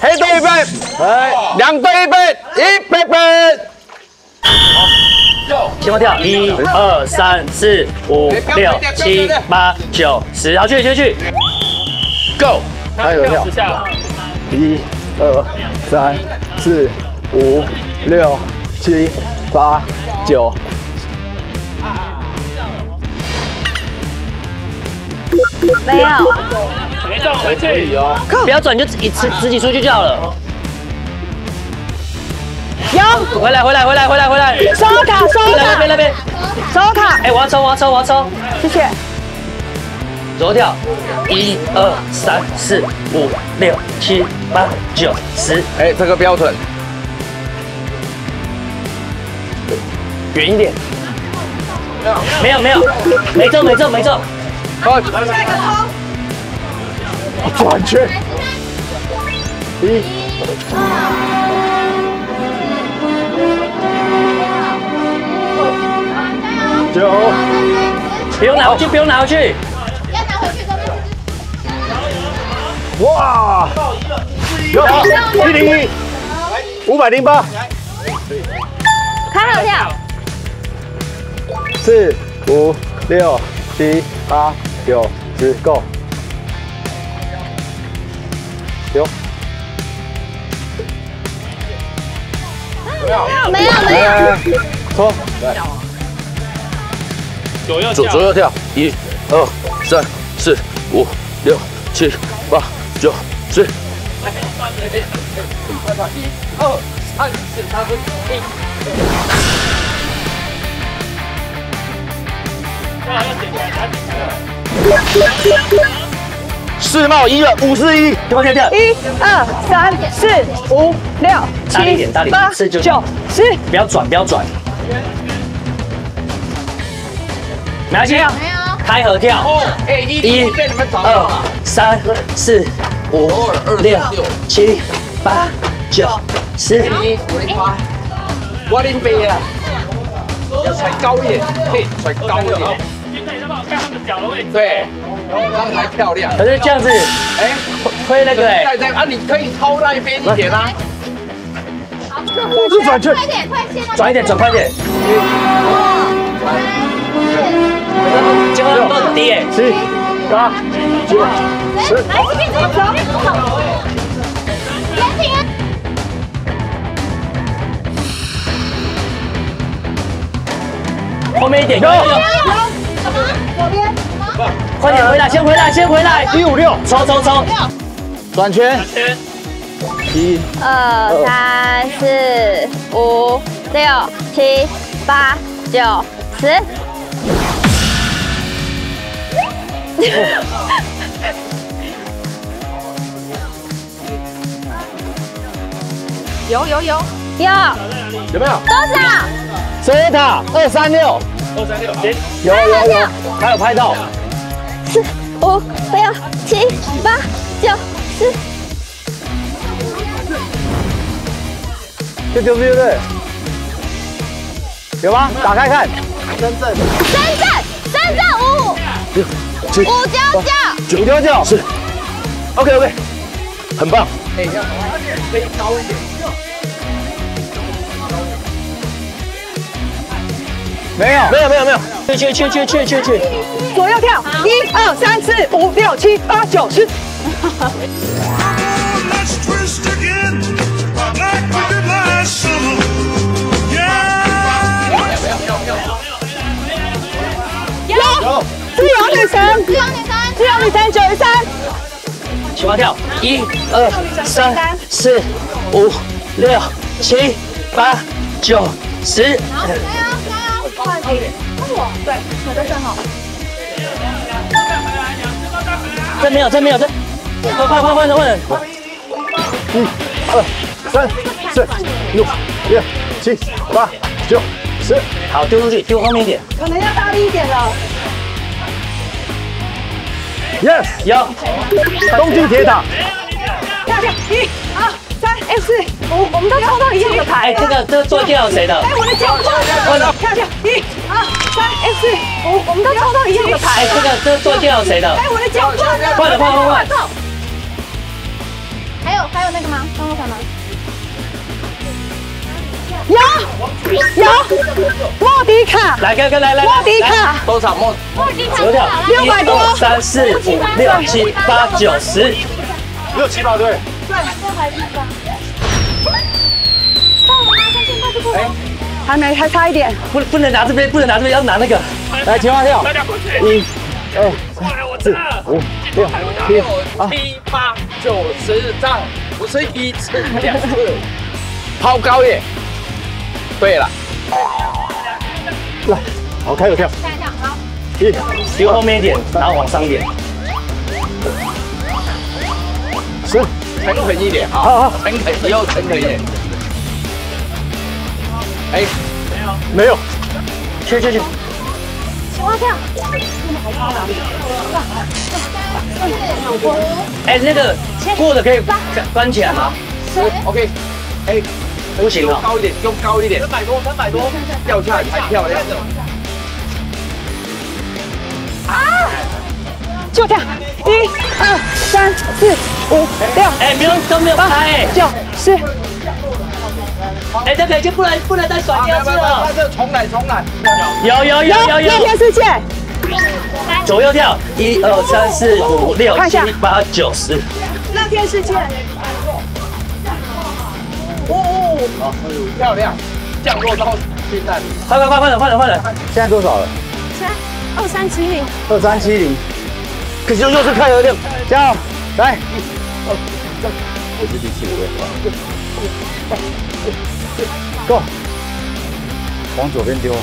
黑队预备，两队预备，预备备。前方跳，一二三四五六七八九十，好去去去，Go，还有跳，一二三四五六七八九，没有，没中回去，不要转就一次自己出去就好了。有，回来回来回来回来回来，收卡收卡，那边那边，收卡，哎，我要抽我要抽我要抽，谢谢。左跳，一二三四五六七八九十，哎，这个标准，远一点，没有没有，没中没中没中，好，下一个抽，转圈，一。九，不用拿回去，不用拿回去。要拿回去哇！一零一，五百零八，开合跳，四五六七八九十，Go！有。没有没有没有，冲，来。左右左左右跳，一、二、三、四、五、六、七、八、九、十。一、二、三、四、三、一。四帽一了，五四一，前方跳跳，一二三四五六七八九十，不要转，不要转。拿去，开合跳，一、二、三、四、五、六、七、八、九、十。我拎杯啊，要踩高一点，可以踩高一点。看他们脚的位置，对，这样才漂亮。可是这样子，哎，推那个啊，你可以超那一边一点啊。转圈，快点，快先，转一点，转快点。结果都很低哎，七、八、九、十。来这边，这边走，严谨。后面一点，有有有。左边，快点回来，先回来，先回来。一五六，抽抽抽，转圈。一、二、三、四、五、六、七、八、九、十。有有有有有没有？多少？水塔二三六，二三六，有有有，还有拍到。四五六七八九十。这丢不丢对？有吗？打开看。深圳。深圳，深圳五。五九九，九九九是，OK OK，很棒。哎，要飞高一点。没有，没有，没有，没有。去去去去去去。左右跳，一二三四五六七八九十。有。自由女神，自由女神，自由女神九十三。起蛙跳，一、二、三、四、五、六、七、八、九、十。加油，加油，快点！我，对，我在站好。这没有，这没有，这。快快快快快快！一、二、三、四、五、六、七、八、九、十。好，丢出去，丢后面一点。可能要大力一点了。Yes，有东京铁塔。跳跳，一、二、三、四、我，我们都抽到一样的牌。哎，这个这个坐垫谁的？哎，我的脚了。跳跳，一、二、三、四、我，我们都抽到一样的牌。哎，这个这个坐垫谁的？哎，我的脚了。换了换换了。还有那个吗？有有，莫迪卡，来，哥哥来来，莫迪卡，多少莫？折跳，六百多一二三四五六七八九十，六七八对。还没，还差一点。不不能拿这边，不能拿这边，要拿那个。来，青蛙跳。一、二、三四、五、六、七、六七八九十，这样不是一次两次，抛高一点。对了，来，好，开始跳。一、离后面一点，然后往上一点。十，诚恳一点啊！好好诚恳，以后诚恳一点。哎，没有。没有去去去，青蛙跳，哎，那个过的可以关关起来吗？OK，哎，不行了。高一点，用高一点。三百多，三百多，掉下来太漂亮了！啊。就这样，一、二、三、四、五、六、哎，没有都没有开哎。九、十。哎，这个已经不能不能再甩第二次了。这重来，重来。有有有有夜有，天世界，左右跳，一二三四五六七八九十。那天世界，哦漂亮，降落到现在。快快快快点快点快点！现在多少了？三二三七零，二三七零。可是又是开有点，加油，来。我是第七位。Go。往左边丢。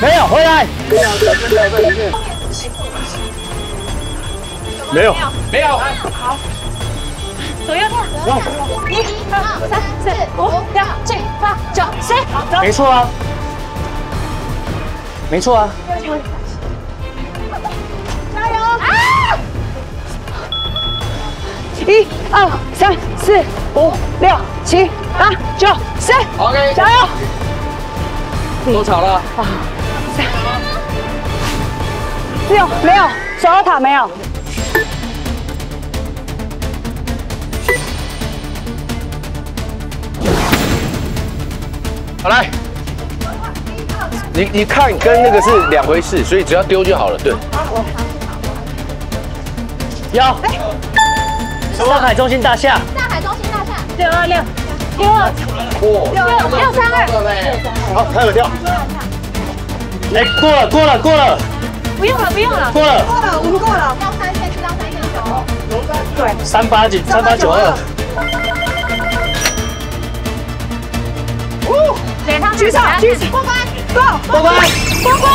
没有，回来。没有。没有，好左右跳，一、二、三、四、五、六、七、八、九、十，没错啊，没错啊。一、二、三、四、五、六、七、八、九、十，OK，加油！多少了？啊，三六没有，手摇塔没有。好来，你你看跟那个是两回事，所以只要丢就好了。对，好，我有。上海中心大厦，上海中心大厦，六二六，六二哇，六六三二，好，开始跳。哎，过了过了过了。不用了不用了，过了，过了，我们过了。要三线四到三线球。三八九三八九二，举手举手，过关，过过关。过关。